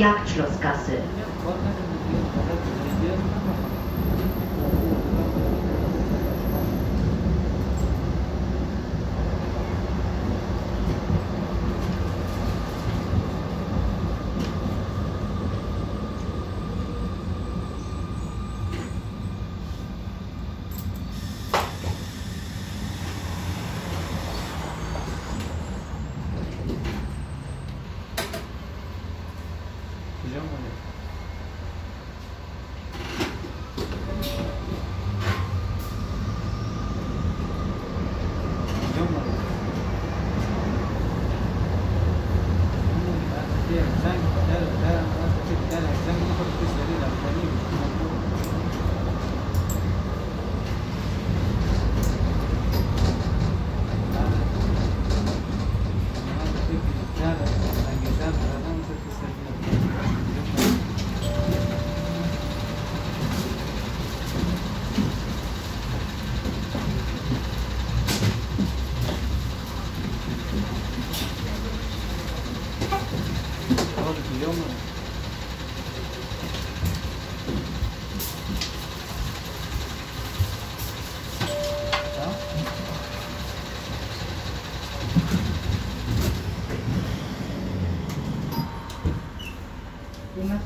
Jagdschlossgasse. Идем, Ваня?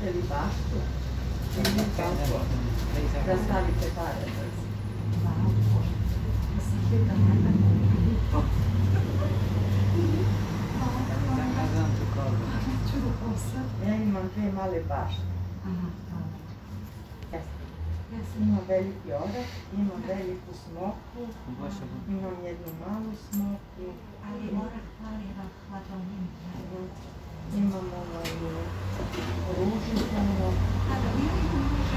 Imate li baštu? Da stavite pare. Ja imam dve male bašte. Imam veliki orak, imam veliku smoku, imam jednu malu smoku. Imam ovaj ružu puno,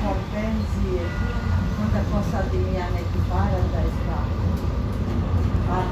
hortenzije, onda posadim ja neki paradajz, pa pa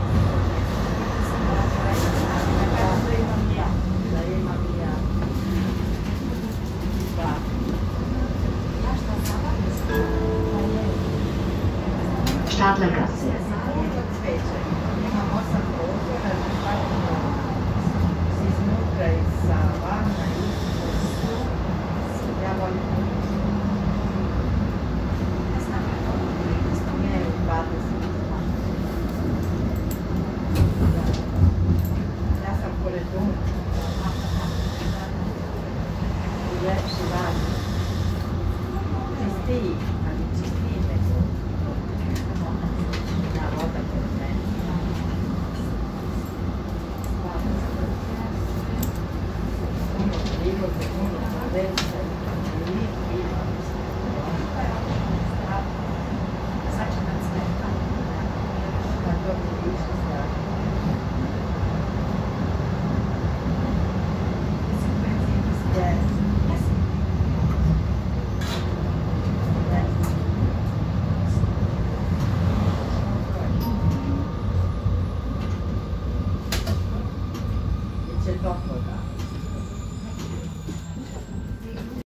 어.